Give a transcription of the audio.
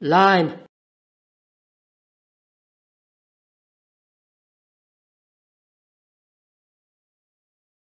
Lime